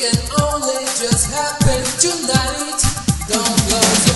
can only just happen tonight. Don't close.